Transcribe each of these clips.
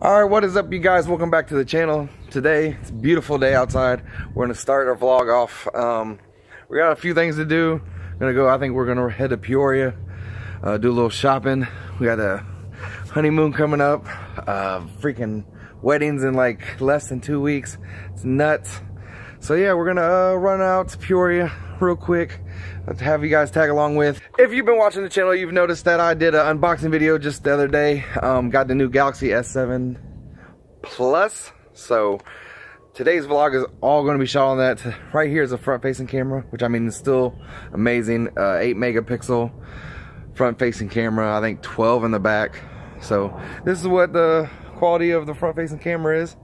All right, what is up, you guys? Welcome back to the channel. Today, it's a beautiful day outside. We're gonna start our vlog off. Um, we got a few things to do. Gonna go, I think we're gonna head to Peoria, uh, do a little shopping. We got a honeymoon coming up, uh, freaking weddings in like less than two weeks. It's nuts. So yeah, we're gonna uh, run out to Peoria real quick to have you guys tag along with. If you've been watching the channel, you've noticed that I did an unboxing video just the other day. Um, got the new Galaxy S7 Plus. So today's vlog is all going to be shot on that. Right here is a front facing camera, which I mean is still amazing. Uh, 8 megapixel front facing camera. I think 12 in the back. So this is what the quality of the front facing camera is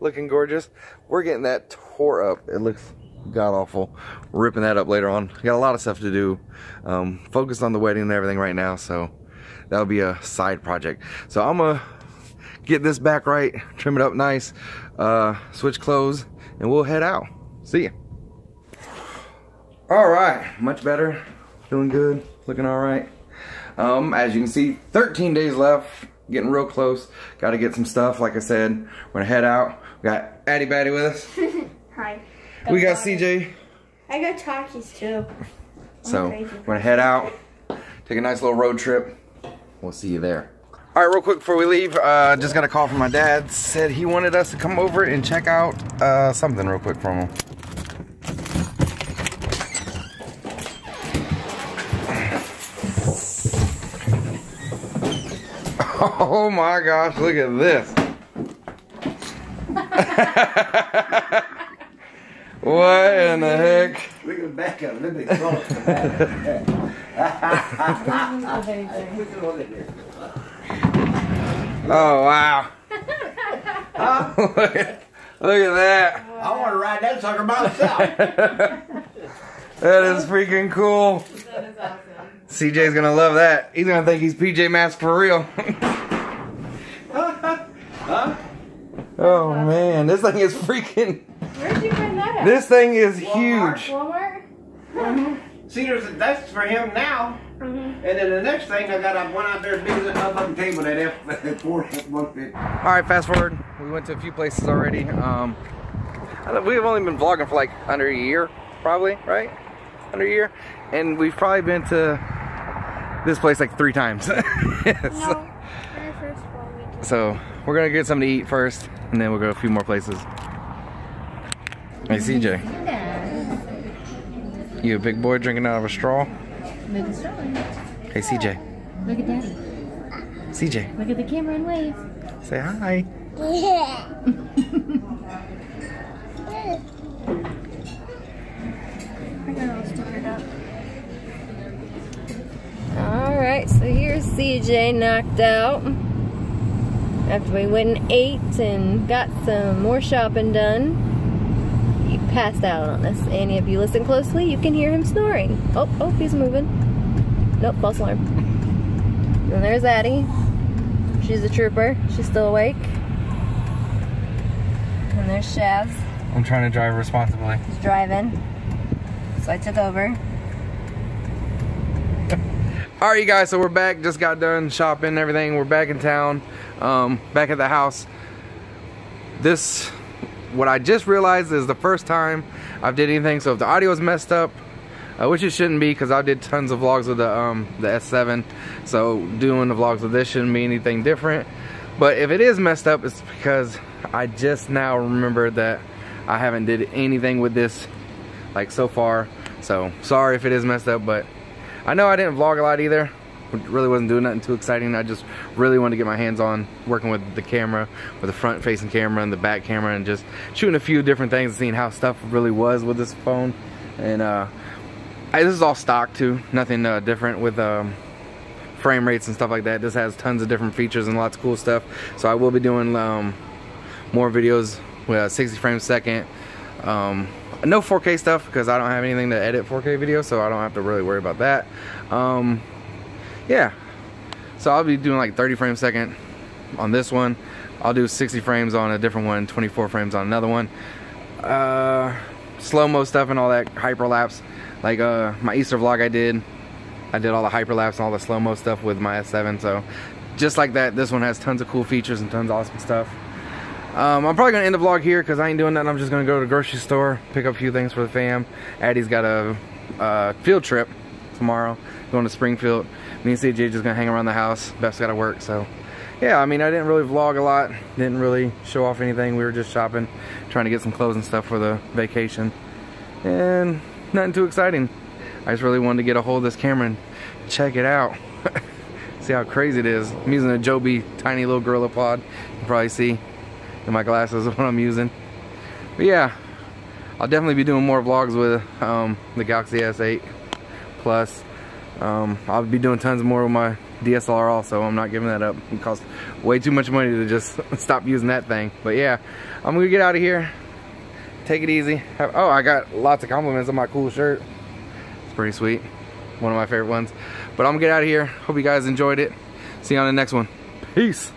looking gorgeous. We're getting that tore up. It looks god awful. Ripping that up later on. Got a lot of stuff to do. Um, focused on the wedding and everything right now, so that'll be a side project. So I'm gonna get this back right, trim it up nice, uh, switch clothes, and we'll head out. See ya. All right, much better. Feeling good, looking all right. Um, as you can see, 13 days left getting real close. Got to get some stuff. Like I said, we're gonna head out. We got Addie Batty with us. Hi. we got CJ. I got Takis too. So we're gonna head out, take a nice little road trip. We'll see you there. All right, real quick before we leave, uh, just got a call from my dad. Said he wanted us to come over and check out uh, something real quick from him. Oh my gosh, look at this. What in the heck? Look at the back of it. Look at. Oh wow. look, at, look at that. I want to ride that sucker myself. That is freaking cool. CJ's gonna love that. He's gonna think he's PJ Masks for real. huh? Oh man, this thing is freaking. Where'd you find that at? This thing is huge. Walmart? See, there's a that's for him now. Mm-hmm. And then the next thing, I got a one out there as big as a fucking table that F four one fifty. All right, fast forward. We went to a few places already. Um, we've only been vlogging for like under a year, probably, right? Under a year, and we've probably been to this place like three times. No. so, first one so we're gonna get something to eat first, and then we'll go a few more places. Hey, CJ, you a big boy drinking out of a straw? Look at Sterling. Hey, CJ, Look at Daddy. CJ, Look at the camera and wave. say hi. I got all. Alright, so here's CJ knocked out. After we went and ate and got some more shopping done, he passed out on us. And if you listen closely, you can hear him snoring. Oh, oh, he's moving. Nope, false alarm. And there's Addie. She's a trooper. She's still awake. And there's Chaz. I'm trying to drive responsibly. He's driving. So I took over. All right, you guys, so we're back. Just got done shopping and everything. We're back in town, um, back at the house. This, what I just realized is the first time I've did anything. So if the audio is messed up, uh, which it shouldn't be because I did tons of vlogs with the, um, the S7. So doing the vlogs with this shouldn't be anything different. But if it is messed up, it's because I just now remembered that I haven't did anything with this like so far. So sorry if it is messed up, but I know I didn't vlog a lot either. Really wasn't doing nothing too exciting. I just really wanted to get my hands on working with the camera, with the front facing camera and the back camera and just shooting a few different things and seeing how stuff really was with this phone. And uh, I, this is all stock too, nothing uh, different with um, frame rates and stuff like that. This has tons of different features and lots of cool stuff. So I will be doing um, more videos with uh, 60 frames a second. Um, no 4K stuff because I don't have anything to edit 4K video, so I don't have to really worry about that. Um, yeah, so I'll be doing like 30 frames second on this one. I'll do 60 frames on a different one, 24 frames on another one. Uh, slow-mo stuff and all that hyperlapse. Like uh, my Easter vlog I did, I did all the hyperlapse and all the slow-mo stuff with my S7, so just like that, this one has tons of cool features and tons of awesome stuff. Um, I'm probably gonna end the vlog here because I ain't doing that. I'm just gonna go to the grocery store, pick up a few things for the fam. Addie's got a, field trip tomorrow, going to Springfield. Me and CJ just gonna hang around the house. Beth's gotta work, so yeah. I mean, I didn't really vlog a lot. Didn't really show off anything. We were just shopping, trying to get some clothes and stuff for the vacation, and nothing too exciting. I just really wanted to get a hold of this camera and check it out. see how crazy it is. I'm using a Joby tiny little Gorilla Pod. You can probably see in my glasses are what I'm using. But yeah, I'll definitely be doing more vlogs with um, the Galaxy S8 Plus. Um, I'll be doing tons more with my DSLR also. I'm not giving that up. It costs way too much money to just stop using that thing. But yeah, I'm gonna get out of here. Take it easy. Have, oh, I got lots of compliments on my cool shirt. It's pretty sweet. One of my favorite ones. But I'm gonna get out of here. Hope you guys enjoyed it. See you on the next one. Peace.